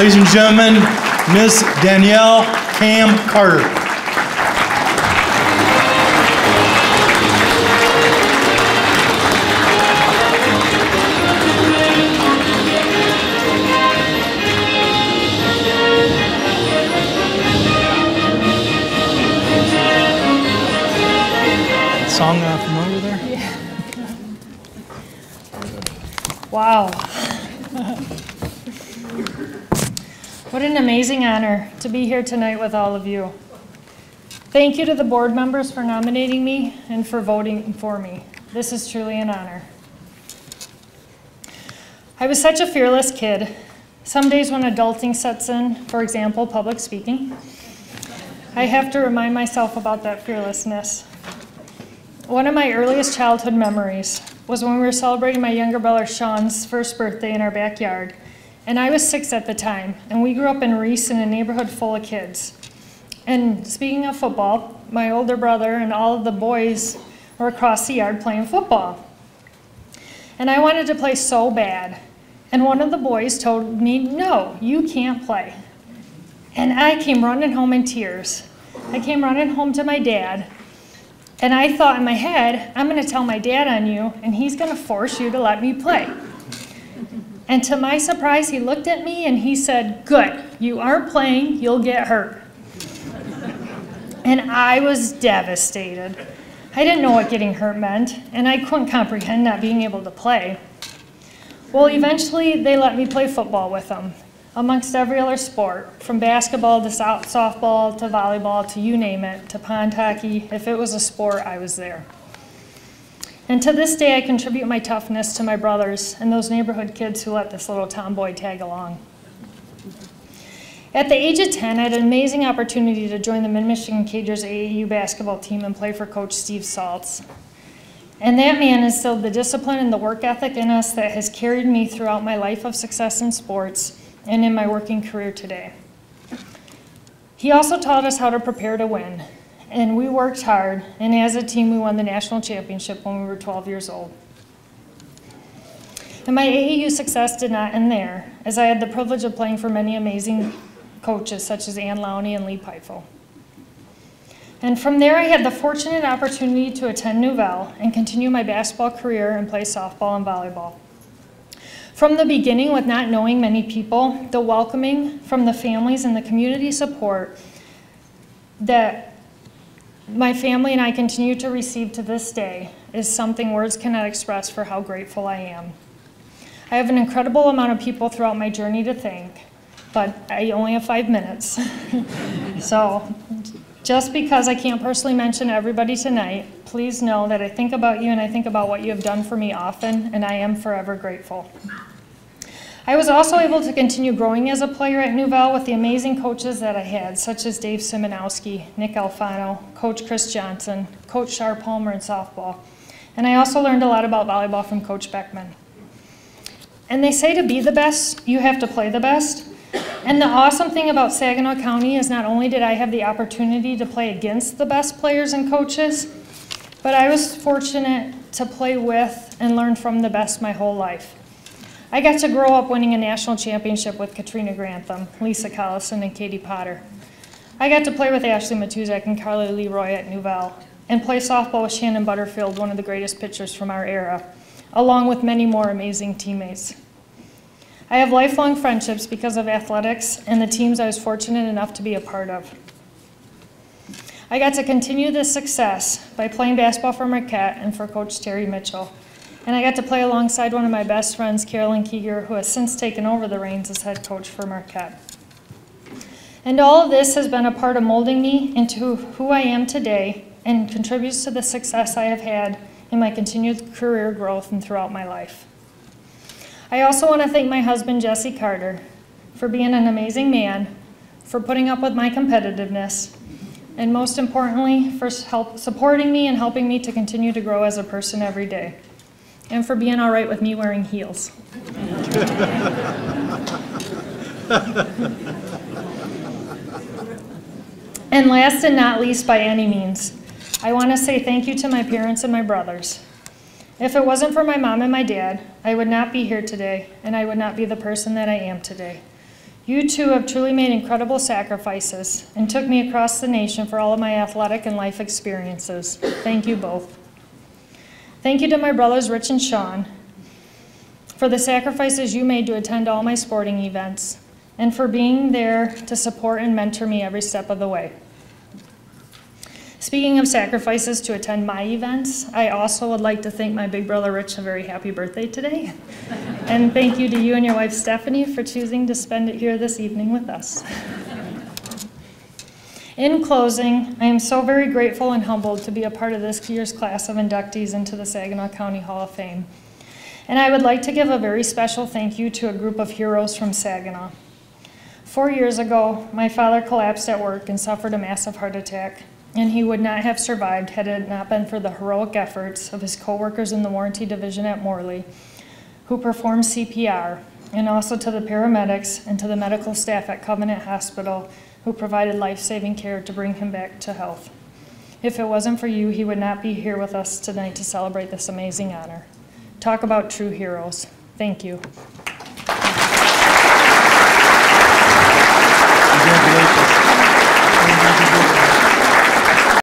Ladies and gentlemen, Miss Danielle Kamm Carter. Song uh, from over there? Wow. What an amazing honor to be here tonight with all of you. Thank you to the board members for nominating me and for voting for me. This is truly an honor. I was such a fearless kid. Some days when adulting sets in, for example, public speaking, I have to remind myself about that fearlessness. One of my earliest childhood memories was when we were celebrating my younger brother Sean's first birthday in our backyard. And I was six at the time, and we grew up in Reese in a neighborhood full of kids. And speaking of football, my older brother and all of the boys were across the yard playing football. And I wanted to play so bad. And one of the boys told me, No, you can't play. And I came running home in tears. I came running home to my dad and I thought in my head, I'm going to tell my dad on you, and he's going to force you to let me play. And to my surprise, he looked at me and he said, Good, you aren't playing, you'll get hurt. And I was devastated. I didn't know what getting hurt meant, and I couldn't comprehend not being able to play. Well, eventually, they let me play football with them amongst every other sport, from basketball to softball to volleyball to you name it, to pond hockey. If it was a sport, I was there. And to this day, I contribute my toughness to my brothers and those neighborhood kids who let this little tomboy tag along. At the age of 10, I had an amazing opportunity to join the Mid-Michigan Cagers AAU basketball team and play for Coach Steve Saltz. And that man instilled the discipline and the work ethic in us that has carried me throughout my life of success in sports and in my working career today. He also taught us how to prepare to win, and we worked hard, and as a team, we won the national championship when we were 12 years old. And my AAU success did not end there, as I had the privilege of playing for many amazing coaches such as Ann Lowney and Lee Peifel. And from there, I had the fortunate opportunity to attend Nouvel and continue my basketball career and play softball and volleyball. From the beginning, with not knowing many people, the welcoming from the families and the community support that my family and I continue to receive to this day is something words cannot express for how grateful I am. I have an incredible amount of people throughout my journey to thank, but I only have five minutes. so just because I can't personally mention everybody tonight, please know that I think about you and I think about what you have done for me often, and I am forever grateful. I was also able to continue growing as a player at Nouvel with the amazing coaches that I had, such as Dave Simonowski, Nick Alfano, Coach Chris Johnson, Coach Shar Palmer in softball. And I also learned a lot about volleyball from Coach Beckman. And they say to be the best, you have to play the best. And the awesome thing about Saginaw County is not only did I have the opportunity to play against the best players and coaches, but I was fortunate to play with and learn from the best my whole life. I got to grow up winning a national championship with Katrina Grantham, Lisa Collison, and Katie Potter. I got to play with Ashley Matuzak and Carly Leroy at Nouvel, and play softball with Shannon Butterfield, one of the greatest pitchers from our era, along with many more amazing teammates. I have lifelong friendships because of athletics and the teams I was fortunate enough to be a part of. I got to continue this success by playing basketball for Marquette and for Coach Terry Mitchell. And I got to play alongside one of my best friends, Carolyn Keeger, who has since taken over the reins as head coach for Marquette. And all of this has been a part of molding me into who I am today and contributes to the success I have had in my continued career growth and throughout my life. I also want to thank my husband, Jesse Carter, for being an amazing man, for putting up with my competitiveness, and most importantly, for help supporting me and helping me to continue to grow as a person every day and for being all right with me wearing heels. and last and not least by any means, I want to say thank you to my parents and my brothers. If it wasn't for my mom and my dad, I would not be here today, and I would not be the person that I am today. You two have truly made incredible sacrifices and took me across the nation for all of my athletic and life experiences. Thank you both. Thank you to my brothers Rich and Sean for the sacrifices you made to attend all my sporting events and for being there to support and mentor me every step of the way. Speaking of sacrifices to attend my events, I also would like to thank my big brother Rich a very happy birthday today. and thank you to you and your wife Stephanie for choosing to spend it here this evening with us. In closing, I am so very grateful and humbled to be a part of this year's class of inductees into the Saginaw County Hall of Fame. And I would like to give a very special thank you to a group of heroes from Saginaw. Four years ago, my father collapsed at work and suffered a massive heart attack, and he would not have survived had it not been for the heroic efforts of his coworkers in the warranty division at Morley, who performed CPR, and also to the paramedics and to the medical staff at Covenant Hospital who provided life-saving care to bring him back to health. If it wasn't for you, he would not be here with us tonight to celebrate this amazing honor. Talk about true heroes. Thank you.